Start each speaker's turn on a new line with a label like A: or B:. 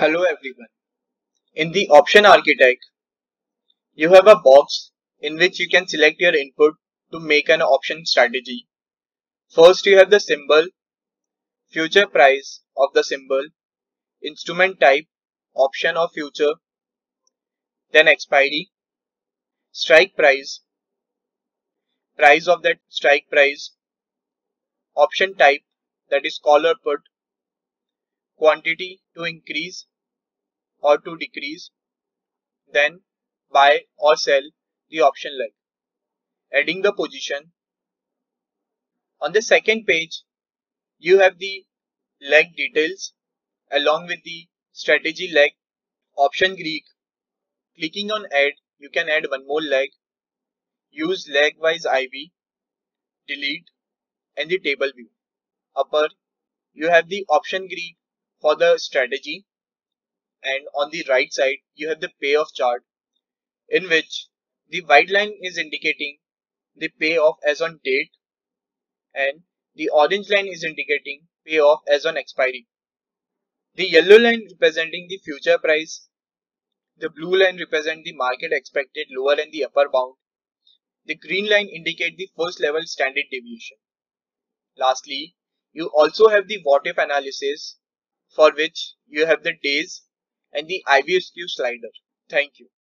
A: Hello everyone. In the option architect, you have a box in which you can select your input to make an option strategy. First you have the symbol, future price of the symbol, instrument type, option or future, then expiry, strike price, price of that strike price, option type that is call or put, quantity to increase or to decrease, then buy or sell the option leg, adding the position. On the second page, you have the leg details along with the strategy leg, option Greek. Clicking on add, you can add one more leg, use leg-wise IV, delete, and the table view. Upper, you have the option Greek for the strategy and on the right side you have the payoff chart in which the white line is indicating the payoff as on date and the orange line is indicating payoff as on expiry. The yellow line representing the future price, the blue line represent the market expected lower and the upper bound, the green line indicate the first level standard deviation. Lastly, you also have the what if analysis for which you have the days and the IVSQ slider. Thank you.